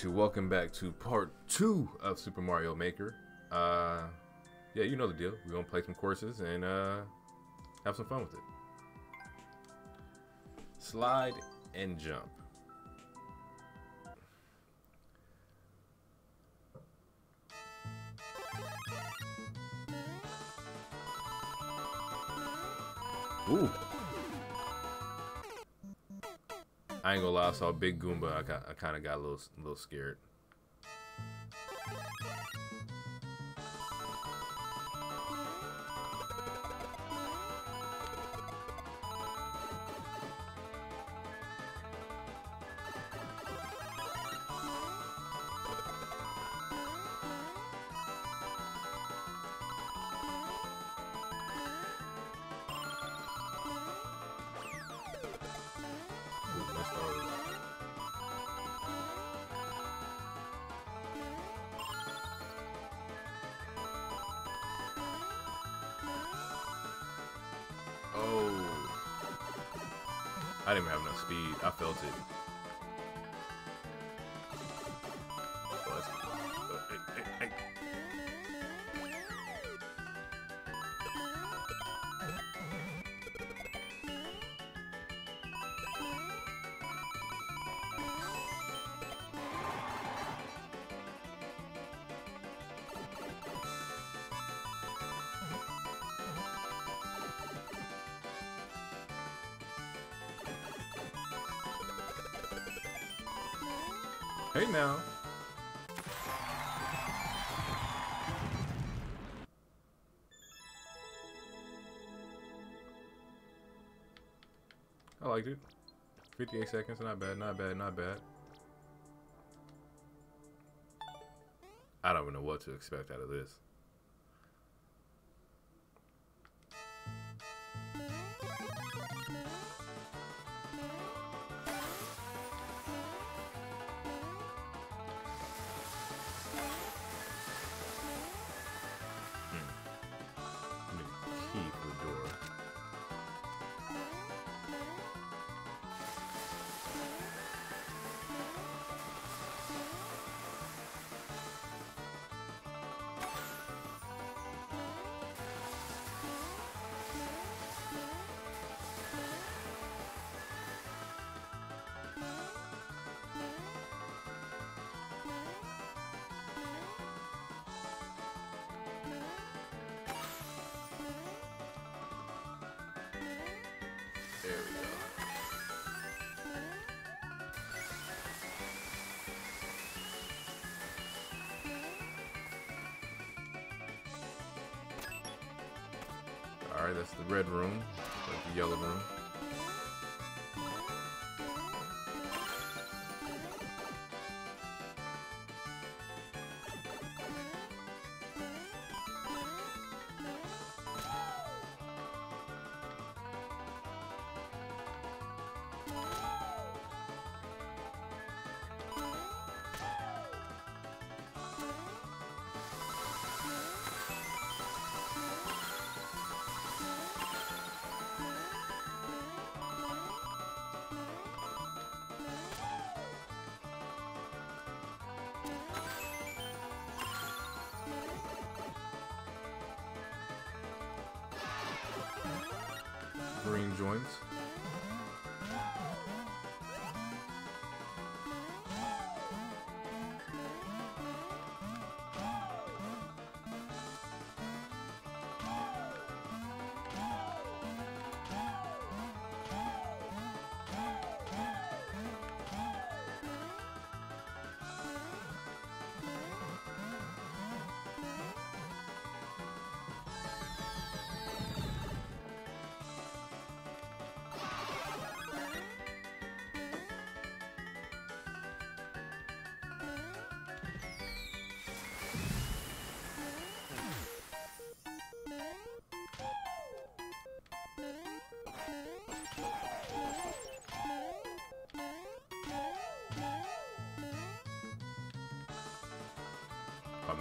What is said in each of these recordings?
YouTube, welcome back to part two of Super Mario Maker. Uh, yeah, you know the deal. We're gonna play some courses and uh, have some fun with it. Slide and jump. Ooh. I ain't gonna lie, I saw a Big Goomba. I got, I kind of got a little, a little scared. Oh. I didn't even have enough speed. I felt it. Hey now. I liked it. 58 seconds, not bad, not bad, not bad. I don't even know what to expect out of this. That's the red room. That's the yellow room. Green joints.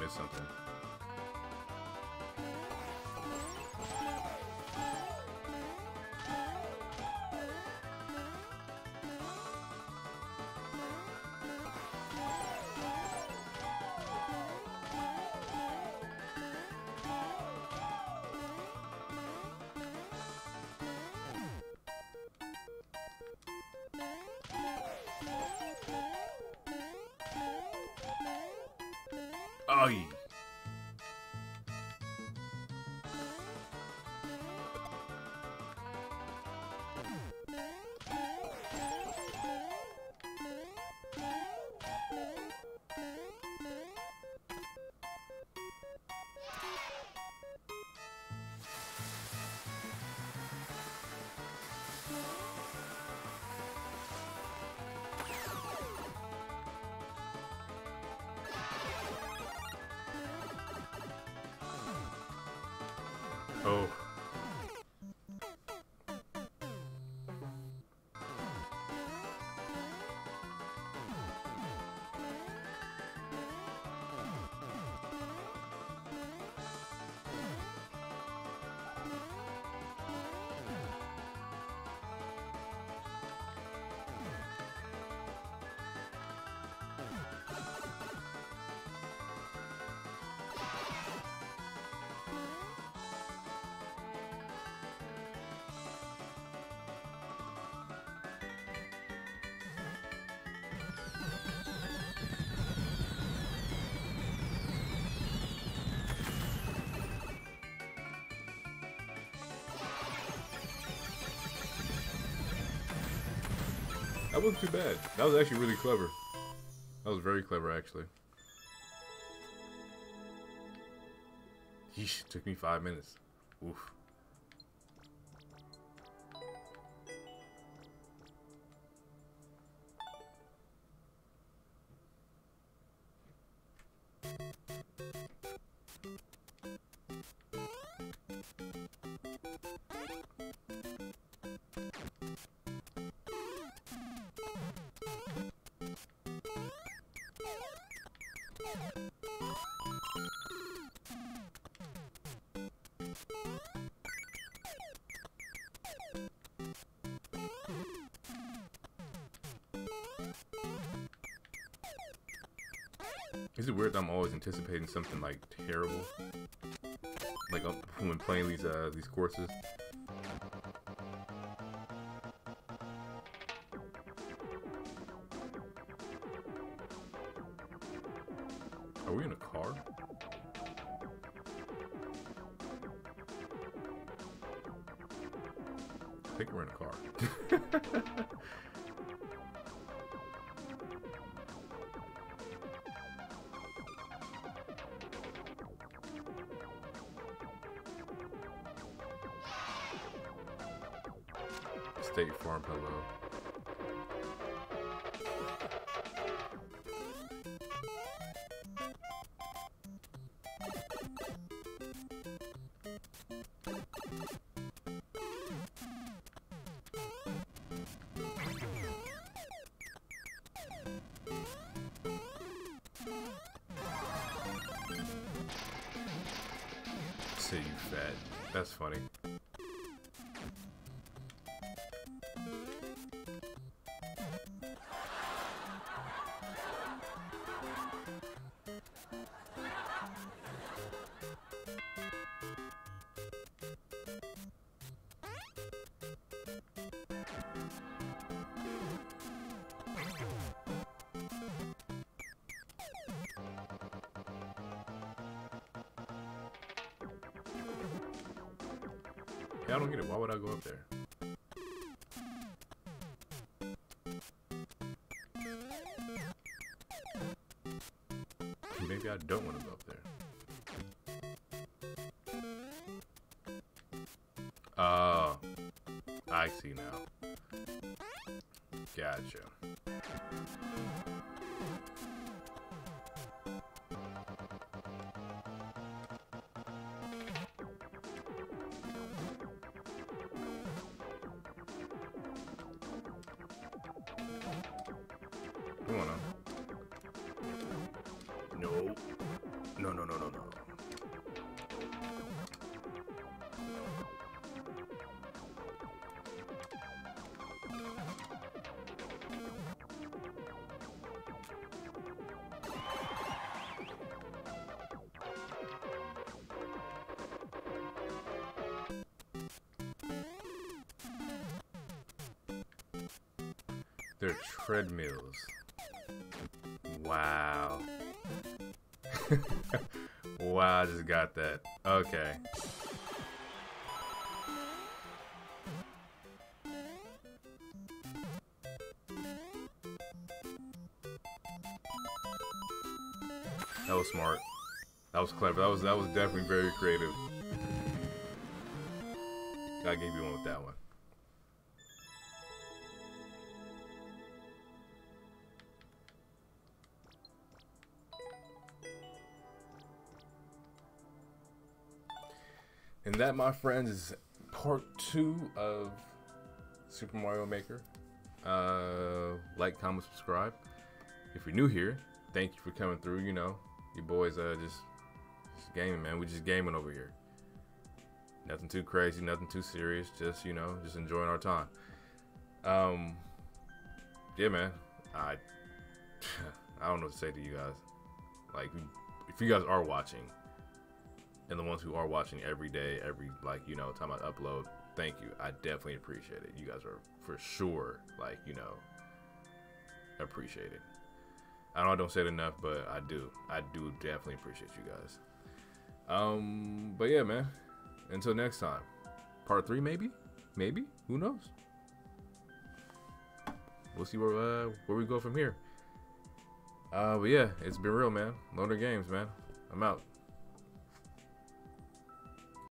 Something. Ay. That wasn't too bad. That was actually really clever. That was very clever, actually. Yeesh, took me five minutes. Oof. Is it weird that I'm always anticipating something like terrible? Like um, when playing these uh these courses. Are we in a car? Think we're in a car. State Farm Hello. Say you fat. That's funny. Yeah, I don't get it. Why would I go up there? Maybe I don't want to go up there. Oh, I see now. Gotcha. No, no, no, no, no. They're treadmills. Wow. wow, I just got that. Okay. That was smart. That was clever. That was that was definitely very creative. I gave you one with that one. And that, my friends, is part two of Super Mario Maker. Uh, like, comment, subscribe. If you're new here, thank you for coming through. You know, your boys uh just, just gaming, man. We just gaming over here. Nothing too crazy, nothing too serious. Just you know, just enjoying our time. Um, yeah, man. I I don't know what to say to you guys. Like, if you guys are watching, and the ones who are watching every day, every like you know time I upload, thank you. I definitely appreciate it. You guys are for sure like you know appreciate it. I know I don't say it enough, but I do. I do definitely appreciate you guys. Um, but yeah, man. Until next time, part three, maybe, maybe. Who knows? We'll see where uh, where we go from here. Uh, but yeah, it's been real, man. Loner Games, man. I'm out.